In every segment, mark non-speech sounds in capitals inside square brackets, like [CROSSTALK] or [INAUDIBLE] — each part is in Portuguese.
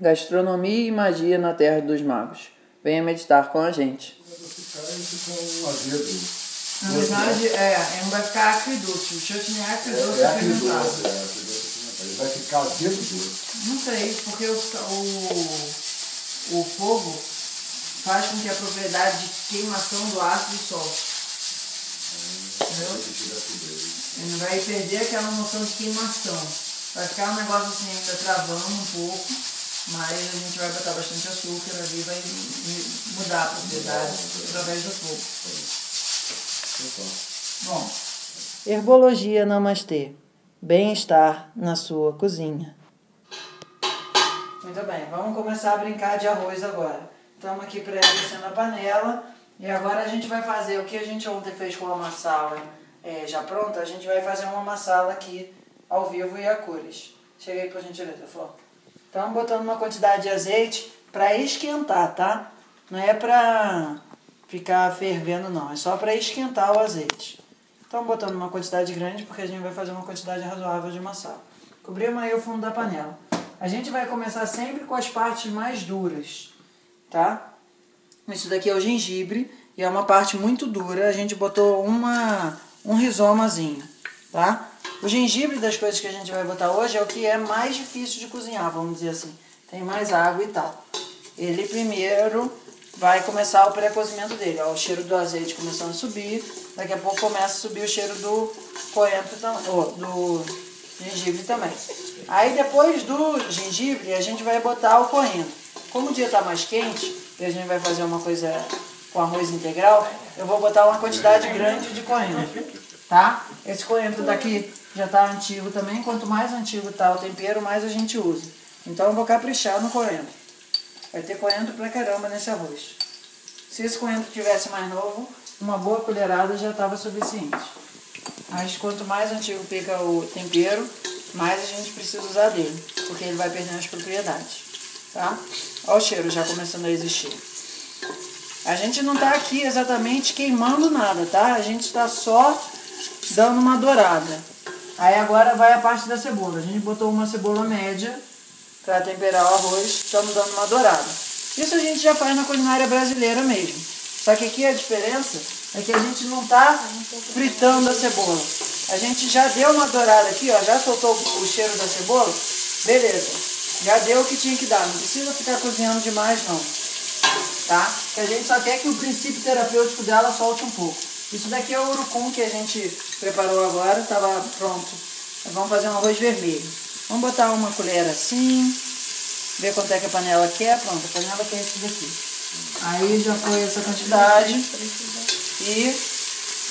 Gastronomia e magia na Terra dos Magos. Venha meditar com a gente. Um. Na verdade, é, não vai ficar acridoce. O chutney é acridoce É, é fermentado. acridoce, é acridoce. Ele vai ficar azedo doce. Não sei, porque o, o, o fogo faz com que a propriedade de queimação do ácido solte. Entendeu? Ele não vai perder aquela noção de queimação. Vai ficar um negócio assim ainda travando um pouco, mas a gente vai botar bastante açúcar ali e vai mu- mudar a propriedade através do fogo. Bom. Herbologia Namastê. Bem-estar na sua cozinha. Muito bem, vamos começar a brincar de arroz agora. Estamos aqui pré-aquecendo a panela e agora a gente vai fazer o que a gente ontem fez com a massala é, já pronta, a gente vai fazer uma massala aqui ao vivo e a cores. Chega aí por gentileza, Flor. Estamos botando uma quantidade de azeite para esquentar, tá? Não é para ficar fervendo não, é só para esquentar o azeite. Estamos botando uma quantidade grande porque a gente vai fazer uma quantidade razoável de massala. Cobrimos aí o fundo da panela. A gente vai começar sempre com as partes mais duras, tá? Isso daqui é o gengibre e é uma parte muito dura. A gente botou uma, um rizomazinho, tá? O gengibre das coisas que a gente vai botar hoje é o que é mais difícil de cozinhar, vamos dizer assim. Tem mais água e tal. Ele primeiro vai começar o pré-cozimento dele. Ó, o cheiro do azeite começando a subir. Daqui a pouco começa a subir o cheiro do coentro, ó, do gengibre também. Aí depois do gengibre a gente vai botar o coentro. Como o dia está mais quente e a gente vai fazer uma coisa com arroz integral, eu vou botar uma quantidade grande de coentro, tá? Esse coentro daqui já está antigo também. Quanto mais antigo tá o tempero, mais a gente usa. Então eu vou caprichar no coentro. Vai ter coentro pra caramba nesse arroz. Se esse coentro tivesse mais novo, uma boa colherada já estava suficiente. Mas quanto mais antigo fica o tempero, mais a gente precisa usar dele, porque ele vai perdendo as propriedades, tá? Olha o cheiro já começando a existir. A gente não tá aqui exatamente queimando nada, tá? A gente está só dando uma dourada. Aí agora vai a parte da cebola. A gente botou uma cebola média para temperar o arroz, estamos dando uma dourada. Isso a gente já faz na culinária brasileira mesmo. Só que aqui a diferença é que a gente não está fritando a cebola. A gente já deu uma dourada aqui, ó, já soltou o cheiro da cebola. Beleza. Já deu o que tinha que dar. Não precisa ficar cozinhando demais não. Tá? Que a gente só quer que o princípio terapêutico dela solte um pouco. Isso daqui é o urucum que a gente preparou agora, estava pronto. Vamos fazer um arroz vermelho. Vamos botar uma colher assim, ver quanto é que a panela quer. Pronto, a panela quer isso daqui. Aí já foi essa quantidade e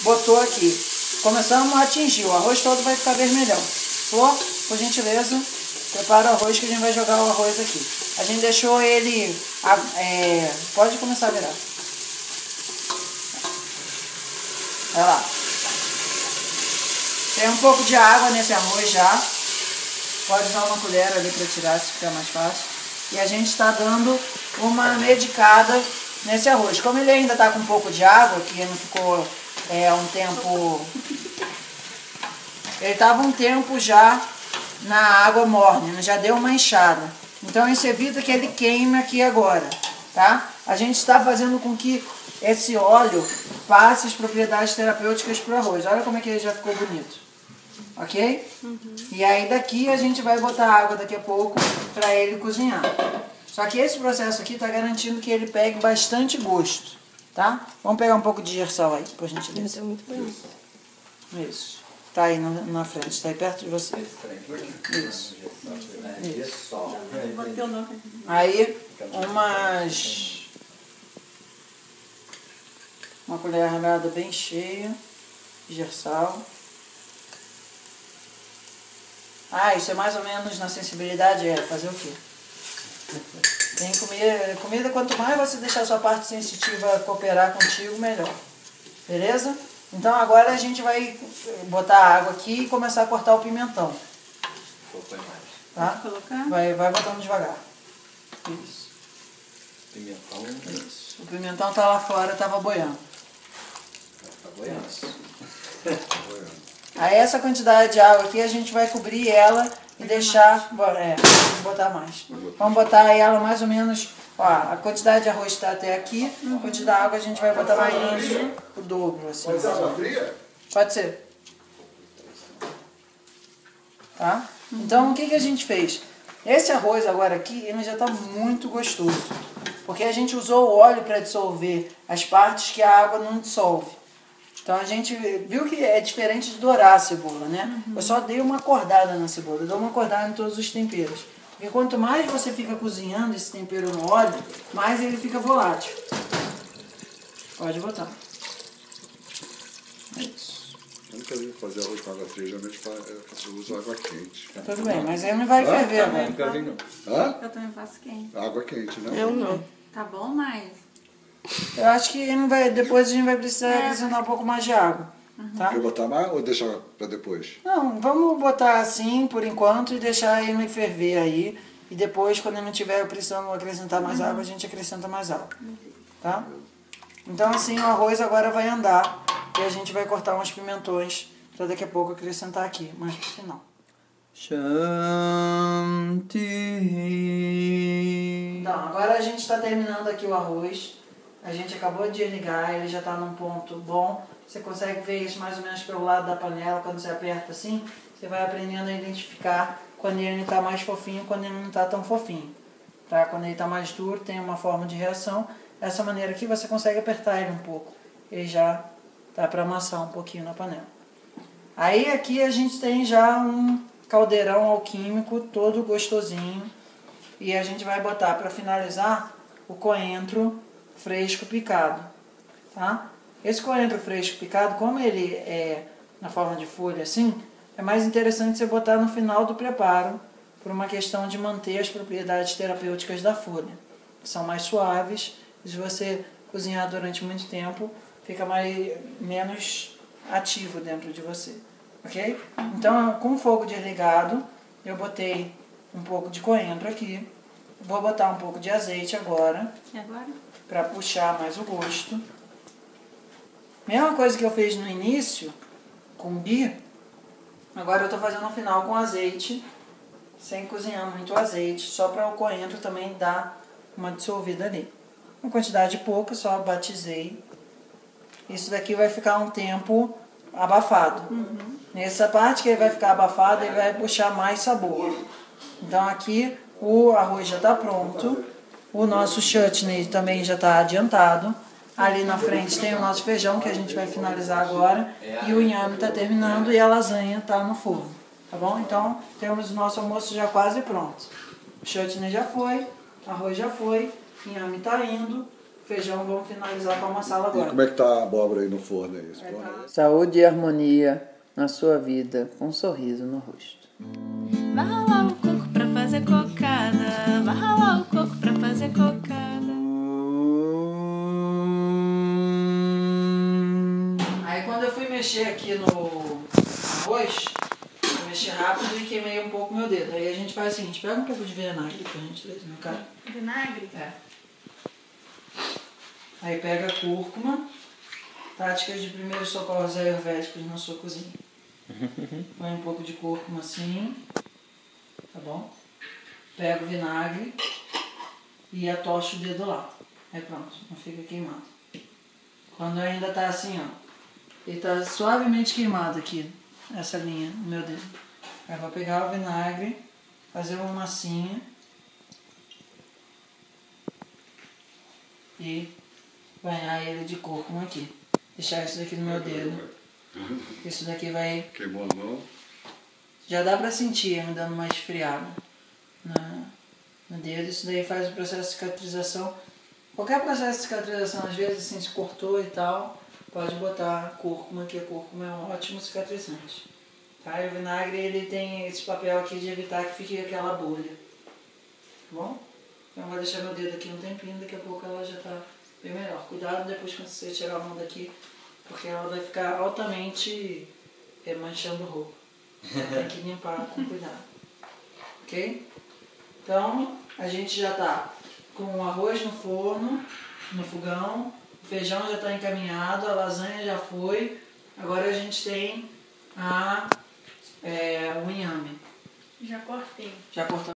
botou aqui. Começamos a atingir, o arroz todo vai ficar vermelhão. Flor, por gentileza, prepara o arroz que a gente vai jogar o arroz aqui. A gente deixou ele. é, pode começar a virar. Olha lá. Tem um pouco de água nesse arroz já. Pode usar uma colher ali para tirar se ficar mais fácil. E a gente está dando uma medicada nesse arroz. Como ele ainda está com um pouco de água, que não ficou é, um tempo. Ele estava um tempo já na água morna, já deu uma enxada. Então isso evita que ele queime aqui agora, tá? A gente está fazendo com que esse óleo passe as propriedades terapêuticas para o arroz. Olha como é que ele já ficou bonito. Ok? E aí daqui a gente vai botar água daqui a pouco para ele cozinhar. Só que esse processo aqui está garantindo que ele pegue bastante gosto, tá? Vamos pegar um pouco de gersal aí, por gentileza. É muito bonito. Isso. Tá aí na, na frente, tá aí perto de você. Isso. Aí, umas. Uma colherada bem cheia de gersal. Ah, isso é mais ou menos na sensibilidade, é fazer o quê? Tem comida, comida, quanto mais você deixar a sua parte sensitiva cooperar contigo, melhor. Beleza? Então agora a gente vai botar água aqui e começar a cortar o pimentão. Tá? Vai, vai botando devagar. Isso. Pimentão. Isso. O pimentão tá lá fora, tava boiando. Boiando. [LAUGHS] Aí essa quantidade de água aqui a gente vai cobrir ela e deixar. bora, É, vou botar mais. Vamos botar ela mais ou menos. Ó, a quantidade de arroz está até aqui, a quantidade de água a gente vai botar mais ou menos o dobro, assim. Mas água fria? Pode ser. Tá? Então, o que, que a gente fez? Esse arroz agora aqui, ele já está muito gostoso. Porque a gente usou o óleo para dissolver as partes que a água não dissolve. Então a gente viu que é diferente de dourar a cebola, né? Eu só dei uma acordada na cebola, eu dou uma acordada em todos os temperos. Porque quanto mais você fica cozinhando esse tempero no óleo, mais ele fica volátil. Pode botar. É isso. Eu nunca vi fazer arroz com água fria, geralmente eu uso água quente. Tudo bem, mas aí não vai ferver agora. Nunca vi, não. Hã? Eu também faço quente. Água quente, né? Eu não. Tá bom, mas. Eu acho que não vai, depois a gente vai precisar acrescentar um pouco mais de água. Tá? Quer botar mais ou deixar pra depois? Não, vamos botar assim por enquanto e deixar ele ferver aí. E depois, quando não tiver precisando acrescentar mais água, a gente acrescenta mais água. Tá? Então assim o arroz agora vai andar e a gente vai cortar uns pimentões para daqui a pouco acrescentar aqui, mais pro final. Shanti. Então, agora a gente está terminando aqui o arroz. A gente acabou de ligar, ele já está num ponto bom. Você consegue ver isso mais ou menos pelo lado da panela, quando você aperta assim, você vai aprendendo a identificar quando ele está mais fofinho quando ele não está tão fofinho. Tá? Quando ele está mais duro, tem uma forma de reação. Dessa maneira aqui você consegue apertar ele um pouco. Ele já tá para amassar um pouquinho na panela. Aí aqui a gente tem já um caldeirão alquímico todo gostosinho. E a gente vai botar para finalizar o coentro fresco picado, tá? Esse coentro fresco picado, como ele é na forma de folha assim, é mais interessante você botar no final do preparo, por uma questão de manter as propriedades terapêuticas da folha, são mais suaves. E se você cozinhar durante muito tempo, fica mais menos ativo dentro de você, ok? Então, com fogo desligado, eu botei um pouco de coentro aqui. Vou botar um pouco de azeite agora E agora? Para puxar mais o gosto. Mesma coisa que eu fiz no início com o bi, agora eu estou fazendo no final com azeite, sem cozinhar muito o azeite, só para o coentro também dar uma dissolvida ali. Uma quantidade pouca, só batizei. Isso daqui vai ficar um tempo abafado. Nessa parte que ele vai ficar abafado, ele vai puxar mais sabor. Então aqui o arroz já está pronto. O nosso chutney também já está adiantado. Ali na frente tem o nosso feijão que a gente vai finalizar agora. E o inhame está terminando e a lasanha está no forno. Tá bom? Então temos o nosso almoço já quase pronto. O chutney já foi, o arroz já foi, o inhame está indo. Feijão vamos finalizar com uma sala E agora. como é que tá a abóbora aí no forno aí? Forno tá. Saúde e harmonia na sua vida, com um sorriso no rosto. Vai ralar o coco pra fazer cocada. Mexer aqui no arroz, eu mexi rápido e queimei um pouco meu dedo. Aí a gente faz o seguinte, pega um pouco de vinagre pra gente ler no cara. Vinagre? É. Aí pega a cúrcuma, táticas de primeiros socorros ayurvédicos na sua cozinha. [LAUGHS] Põe um pouco de cúrcuma assim, tá bom? Pega o vinagre e atocha o dedo lá. Aí pronto, não fica queimado. Quando ainda tá assim, ó. Ele tá suavemente queimado aqui, essa linha no meu dedo. Aí eu vou pegar o vinagre, fazer uma massinha e banhar ele de cúrcuma aqui. Deixar isso daqui no meu dedo. [LAUGHS] Isso daqui vai. Queimou a mão. Já dá pra sentir ele dando uma esfriada na, no dedo. Isso daí faz o processo de cicatrização. Qualquer processo de cicatrização, às vezes, assim, se cortou e tal, pode botar cúrcuma, que a cúrcuma é um ótimo cicatrizante. Tá? E o vinagre ele tem esse papel aqui de evitar que fique aquela bolha. Tá bom? Então eu vou deixar meu dedo aqui um tempinho, daqui a pouco ela já tá bem melhor. Cuidado depois quando você tirar a mão daqui, porque ela vai ficar altamente eh, manchando roupa. [LAUGHS] Tem que limpar com cuidado. Ok? Então, a gente já tá com o arroz no forno, no fogão, o feijão já está encaminhado, a lasanha já foi. Agora a gente tem a, é, o inhame. Já cortei. Já cortou?